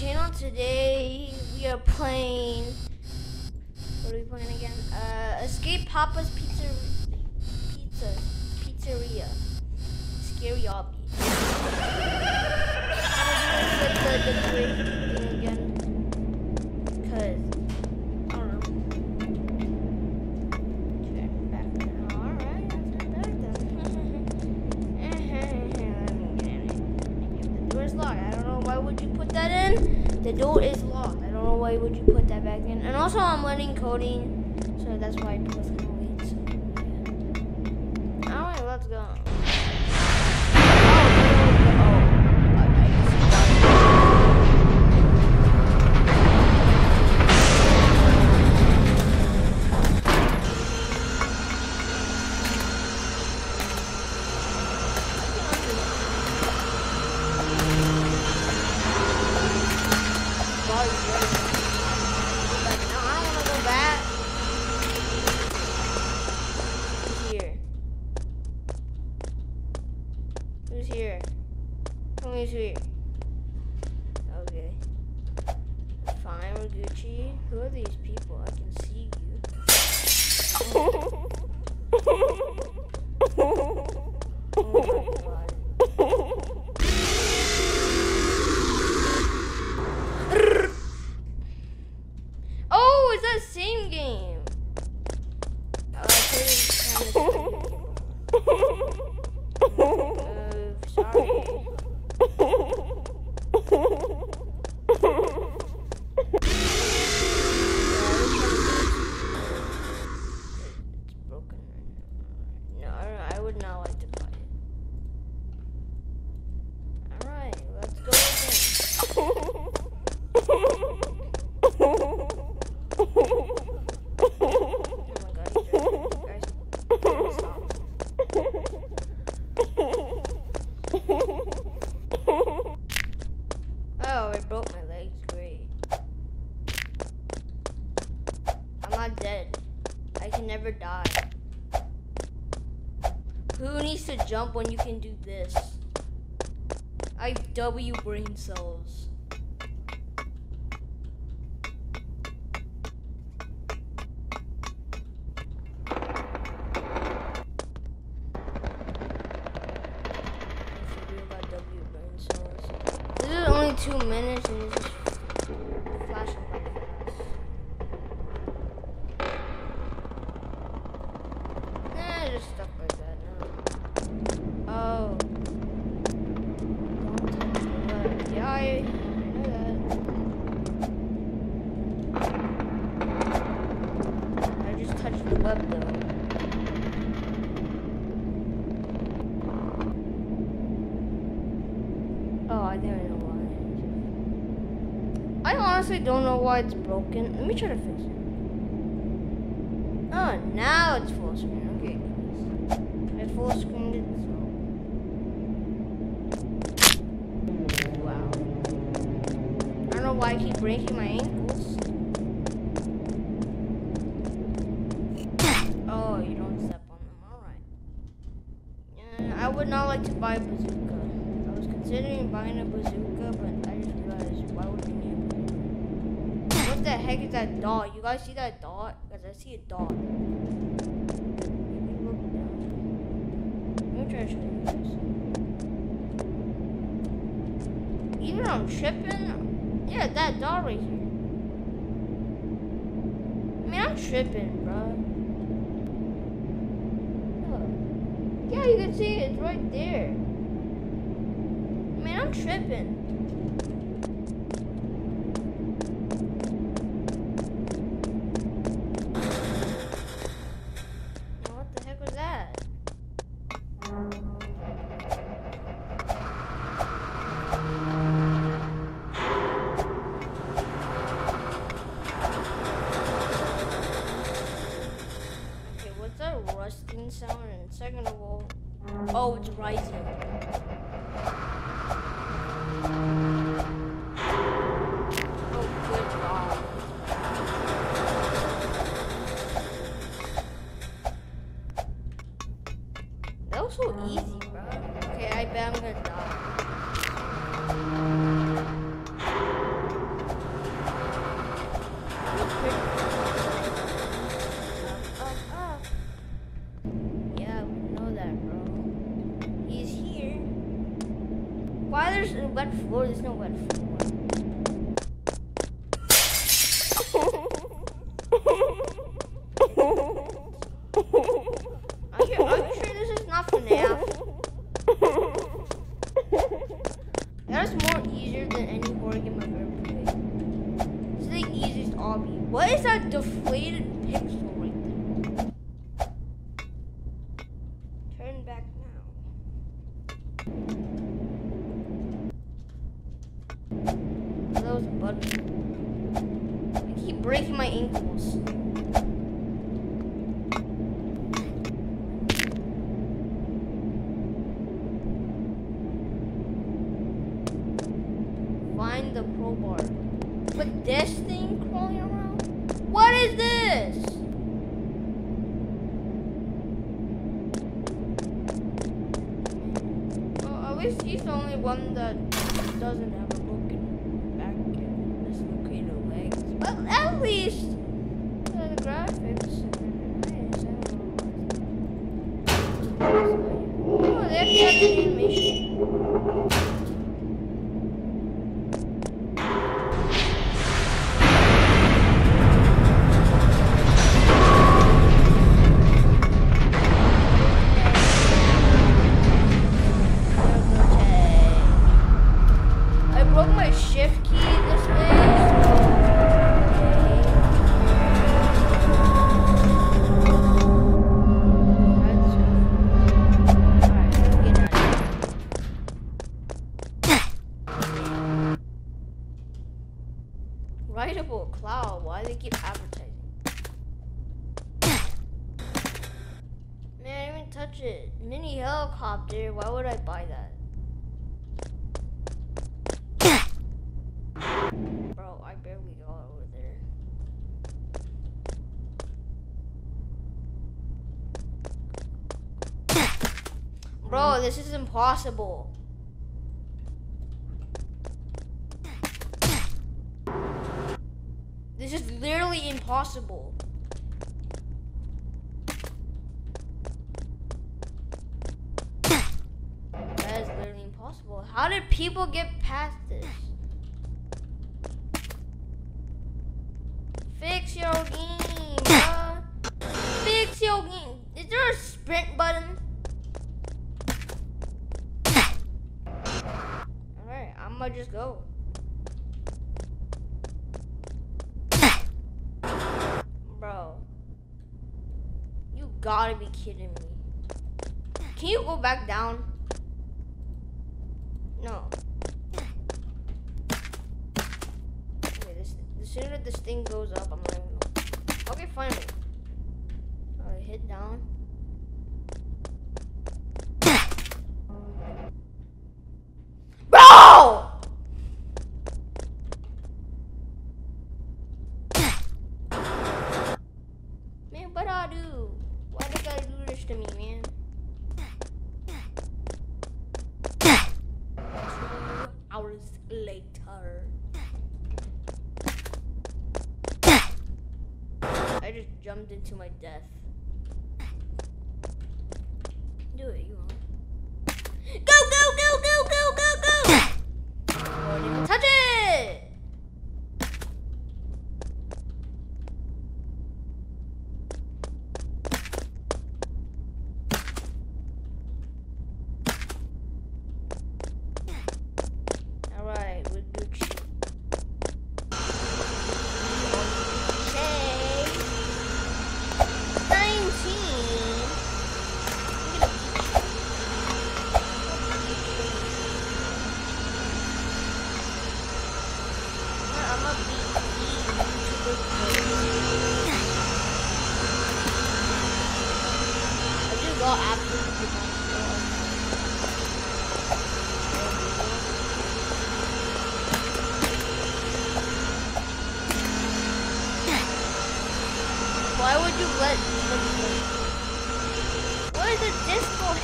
channel. Today we are playing. What are we playing again? Uh, Escape Papa's Pizza. Pizza. Pizzeria. Scary obby. I'm gonna it the, the again. Cause door is locked. I don't know why would you put that back in. And also I'm learning coding, so that's why kind of late. So yeah. Alright, let's go. Gucci. Who are these people? I can see you. oh. Oh, it's that same game. Oh, I played kind of. Oh, sorry. never die. Who needs to jump when you can do this? I have W brain cells. I forget about W brain cells. This is only two minutes and it's just flashing by fast. Eh, just stuff like that now. Oh. Don't touch the web. Yeah, I, I know that. I just touched the web though. Oh, I honestly don't know why it's broken. Let me try to fix it. Oh, now it's full screen. Okay. I full screened it, so. Wow. I don't know why I keep breaking my ankles. Oh, you don't step on them. Alright. Yeah, I would not like to buy a bazooka. Considering buying a bazooka, but I just realized why would we need a bazooka? What the heck is that dot? You guys see that dot? Because I see a dot. Let me try to show you this. Either I'm tripping. Yeah, that dot right here. I mean, I'm tripping, bro. Yeah, you can see it. It's right there. Man, I'm tripping. Now, What the heck was that? Okay, what's that rusting sound? And second of all, oh, it's rising. you wet floor. There's no wet floor. Are you, sure this is not FNAF? That's more easier than any horror game I've ever played. It's the easiest obby. What is that deflated pixel right there? Turn back now. That was a button. I keep breaking my ankles. Find the crowbar. But this thing crawling around? What is this? Well, at least he's the only one that doesn't have a Writable cloud. Why do they keep advertising? Man, I didn't even touch it. Mini helicopter. Why would I buy that? Bro, I barely got over there. Bro, this is impossible. This is literally impossible. That is literally impossible. How did people get past this? Fix your game, bruh. Fix your game. Is there a sprint button? Alright, I'm gonna just go. Bro. You gotta be kidding me. Can you go back down? No. Okay, this, the sooner this thing goes up, I'm not even. Okay, finally. Alright, hit down. Bro! Man, what I do? Why they gotta do this to me, man? Two hours later. I just jumped into my death.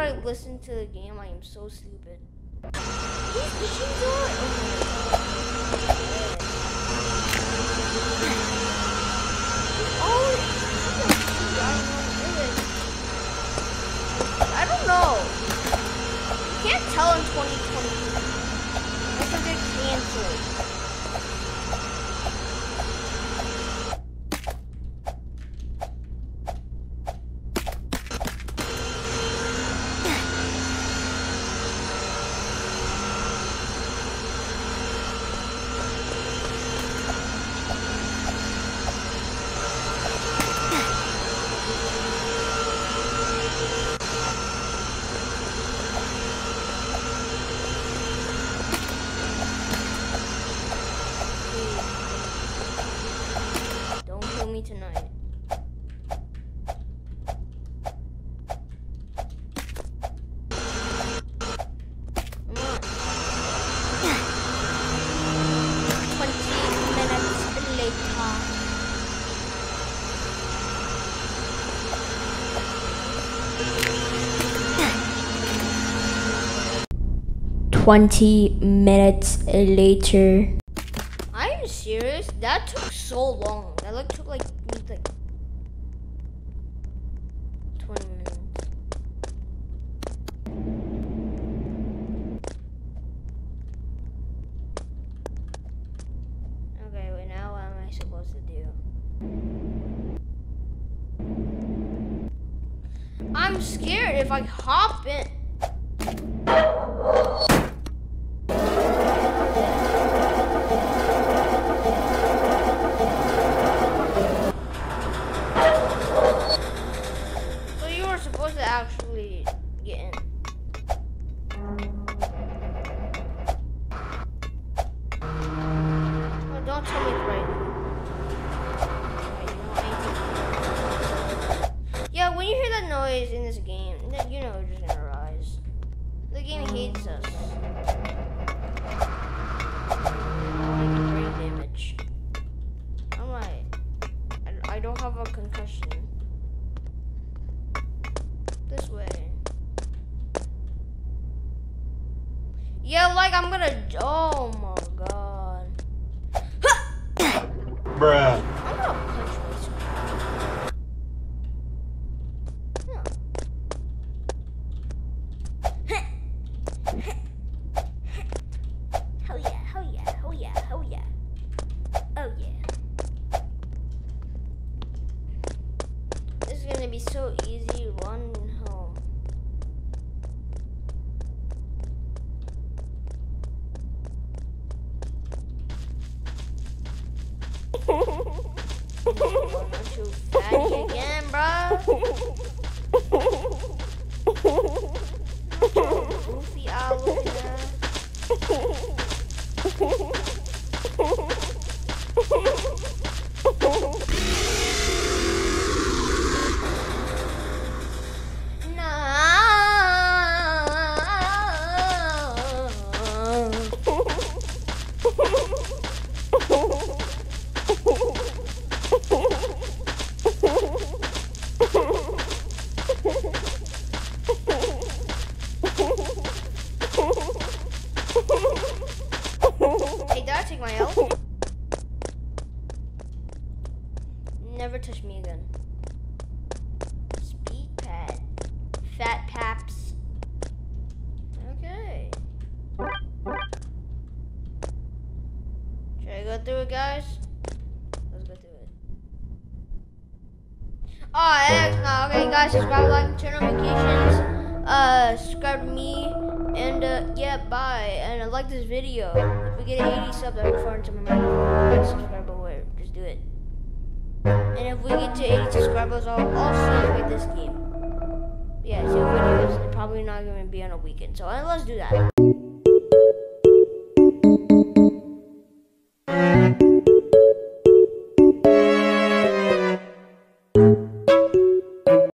I listen to the game? I am so stupid. Oh I don't know. You can't tell in 2020. That's get canceled. Tonight. Twenty minutes later. You serious? That took so long. That like took like like 20 minutes. A concussion. This way. Yeah, like I'm gonna. Oh be so easy running home. too fast again, bro. Goofy owl Never touch me again. Speed pad. Fat paps. Okay. Should I go through it, guys? Let's go through it. Oh, yeah, okay, guys, subscribe, like, turn on notifications. Uh, subscribe to me. And, uh, bye. And uh, like this video. If we get 80 subs, go far into my mind. Subscribe, wait, just do it. And if we get to 80 subscribers, I'll also play this game. Yeah, two videos. Probably not going to be on a weekend. So let's do that.